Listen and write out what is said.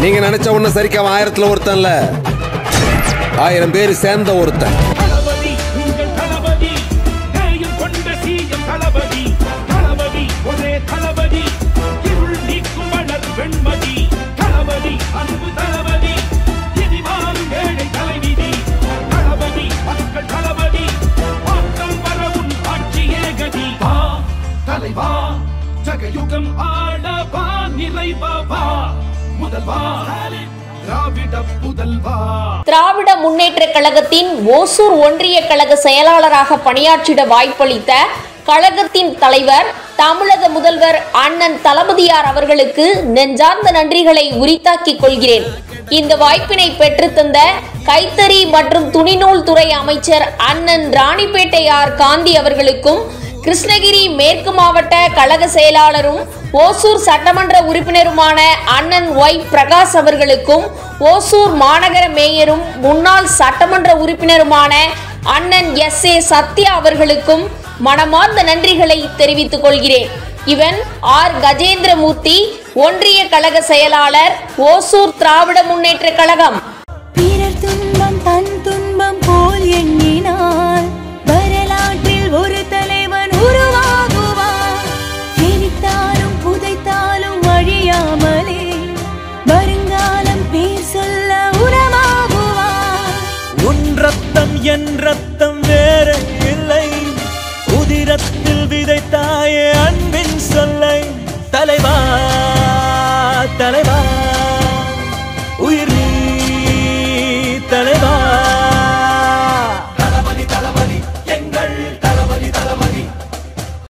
நீங்க நினைச்ச ஒண்ணு சரிக்கா ஆயிரத்துல ஆயிரத்துல ஒருத்தன்ல. ஆயிரம் பேர் சேர்ந்த ஒருத்தன். ஒரே தளபதி. அன்பு தளபதி. தளபதி தளபதி. தலைவா ஜகயுகம் நிறைவா முதல்வா. திராவிட முன்னேற்ற கழகத்தின் ஓசூர் ஒன்றிய கழக செயலாளராக பணியாற்றிட வாய்ப்பளித்த கழகத்தின் தலைவர் தமிழக முதல்வர் அண்ணன் தளபதியார் அவர்களுக்கு நெஞ்சார்ந்த நன்றிகளை உரித்தாக்கிக் கொள்கிறேன். இந்த வாய்ப்பினை பெற்றுத்தந்த கைத்தறி மற்றும் துணிநூல் துறை அமைச்சர் அண்ணன் ராணிப்பேட்டை ஆர் காந்தி அவர்களுக்கும் கிருஷ்ணகிரி மேற்கு மாவட்ட கழக செயலாளரும் ஓசூர் சட்டமன்ற உறுப்பினருமான அண்ணன் ஒய் பிரகாஷ் அவர்களுக்கும் ஓசூர் மாநகர மேயரும் முன்னாள் சட்டமன்ற உறுப்பினருமான அண்ணன் எஸ் ஏ சத்யா அவர்களுக்கும் மனமார்ந்த நன்றிகளை தெரிவித்துக் கொள்கிறேன். இவன் ஆர் கஜேந்திரமூர்த்தி ஒன்றிய கழக செயலாளர் ஓசூர் திராவிட முன்னேற்ற கழகம். பிறர் துன்பம் தன் ரத்தம் வேற இல்லை. உதிரத்தில் விதைத்தாயே அன்பின் சொல்லை. தலைவா தலைவா.